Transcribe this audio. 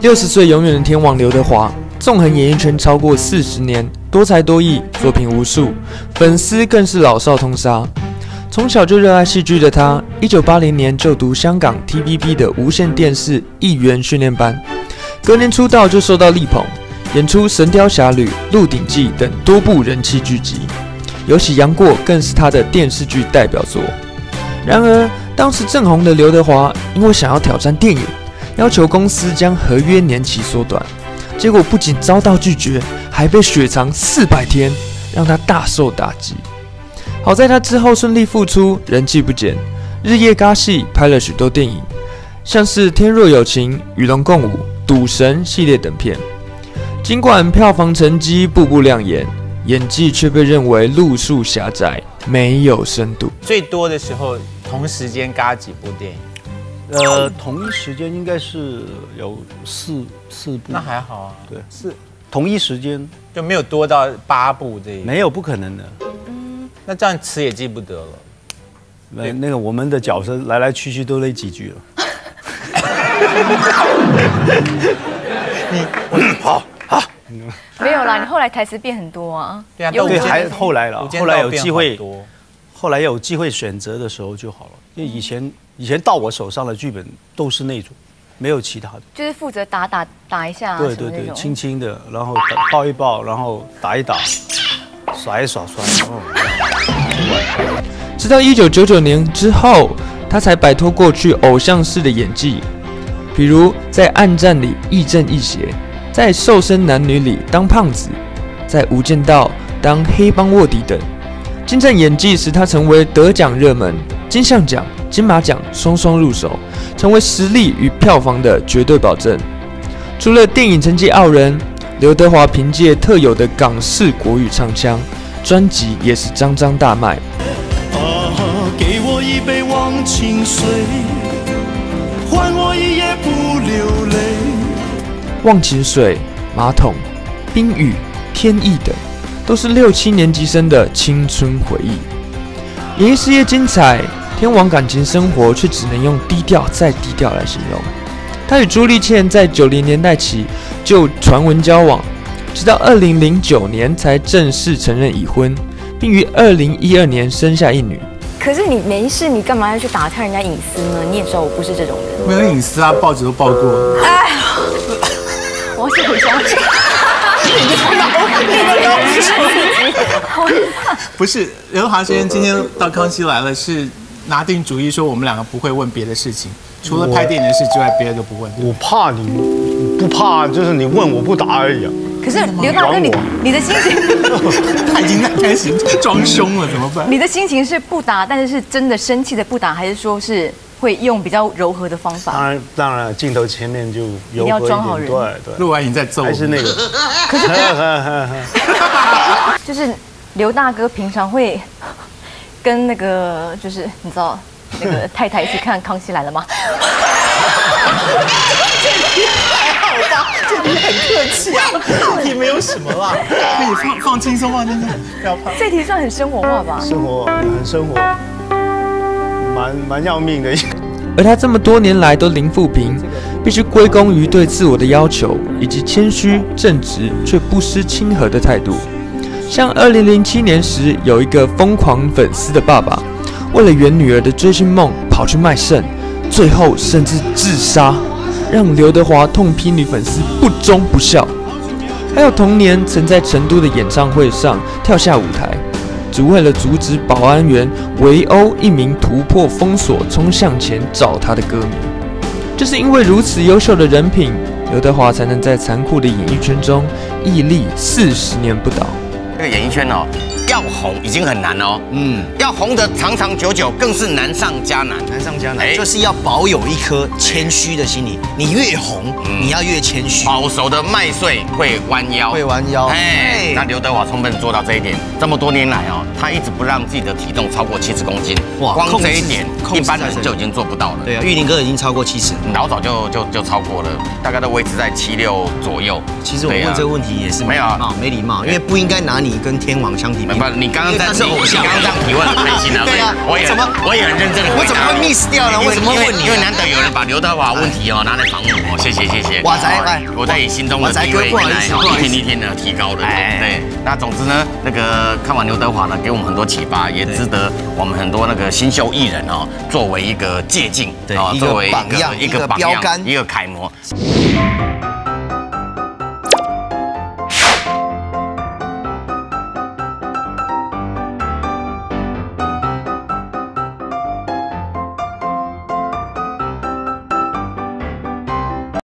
六十岁永远的天王刘德华，纵横演艺圈超过四十年，多才多艺，作品无数，粉丝更是老少通杀。从小就热爱戏剧的他，一九八零年就读香港 TVB 的无线电视艺员训练班，隔年出道就受到力捧，演出《神雕侠侣》《鹿鼎记》等多部人气剧集，尤其《杨过》更是他的电视剧代表作。然而，当时正红的刘德华，因为想要挑战电影，要求公司将合约年期缩短，结果不仅遭到拒绝，还被雪藏四百天，让他大受打击。好在他之后顺利复出，人气不减，日夜嘎戏，拍了许多电影，像是《天若有情》《与龙共舞》《赌神》系列等片。尽管票房成绩步步亮眼，演技却被认为路数狭窄，没有深度。最多的时候，同时间嘎几部电影？呃，同一时间应该是有四四部。那还好啊。对，是同一时间就没有多到八部这一。没有，不可能的。那这样词也记不得了。那那个我们的角色来来去去都那几句了。你好好。没有啦，你后来台词变很多啊。对啊，对，还后来了，后来有机会，后来有机会选择的时候就好了。因为以前以前到我手上的剧本都是那种，没有其他的。就是负责打打打一下。对对对，轻轻的，然后抱一抱，然后打一打。耍一耍帅，直到一九九九年之后，他才摆脱过去偶像式的演技，比如在《暗战》里亦正亦邪，在《瘦身男女》里当胖子，在《无间道》当黑帮卧底等。精湛演技使他成为得奖热门，金像奖、金马奖双双入手，成为实力与票房的绝对保证。除了电影成绩傲人。刘德华凭借特有的港式国语唱腔，专辑也是张张大卖。啊，给我一杯忘情水，换我一夜不流泪。忘情水、马桶、冰雨、天意等，都是六七年级生的青春回忆。演艺事业精彩，天王感情生活却只能用低调再低调来形容。他与朱丽倩在九零年代起就传闻交往，直到二零零九年才正式承认已婚，并于二零一二年生下一女。可是你没事，你干嘛要去打探人家隐私呢？你也知道我不是这种人。没有隐私啊，报纸都报过。哎，我是回家去。不是刘华先生今天到康熙来了，是拿定主意说我们两个不会问别的事情。除了拍电影的事之外，别的都不问。我怕你，不怕，就是你问我不答而已啊。可是刘大哥，你你的心情，他已经在开始装凶了，怎么办？你的心情是不答，但是是真的生气的不答，还是说是会用比较柔和的方法？当然，当然，镜头前面就柔和一点。对对。录完影再揍。还是那个。可是，就是刘大哥平常会跟那个，就是你知道。那个太太一起看《康熙来了》吗？还好吧，这题很客气啊，这题没有什么啦，可以放放轻松放轻松，不要怕。这题算很生活化吧？生活很生活，蛮蛮要命的。而他这么多年来都零负评，必须归功于对自我的要求，以及谦虚正直却不失亲和的态度。像2007年时，有一个疯狂粉丝的爸爸。为了圆女儿的追星梦，跑去卖肾，最后甚至自杀，让刘德华痛批女粉丝不忠不孝。还有同年曾在成都的演唱会上跳下舞台，只为了阻止保安员围殴一名突破封锁冲向前找他的歌迷。就是因为如此优秀的人品，刘德华才能在残酷的演艺圈中屹立四十年不倒。这个演艺圈哦。要红已经很难哦，嗯，要红的长长久久更是难上加难，难上加难，就是要保有一颗谦虚的心理。你越红，你要越谦虚。保守的麦穗会弯腰，会弯腰。哎，那刘德华充分做到这一点。这么多年来哦，他一直不让自己的体重超过七十公斤。哇，光这一点，一般人就已经做不到了。对啊，玉林哥已经超过七十，老早就就就超过了，大概都维持在七六左右。其实我问这个问题也是没有啊，没礼貌，因为不应该拿你跟天王相提并论。不，你刚刚在他是偶像，你刚刚这样提问很开心啊。对啊我也怎么我也很认真的我怎么会 miss 掉呢为我怎么会问你啊因为难得有人把刘德华问题哦拿来访问我，谢谢谢谢。哇仔我在你心中的地位一天一天的提高的。哎对，那总之呢，那个看完刘德华呢，给我们很多启发，也值得我们很多那个新秀艺人哦，作为一个借鉴，对哦一个作为榜样一一个个榜样标杆一个楷模。